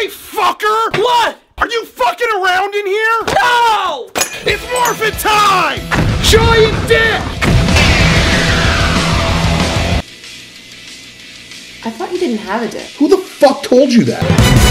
Hey, fucker! What? Are you fucking around in here? No! It's morphin' time! Giant dick! I thought you didn't have a dick. Who the fuck told you that?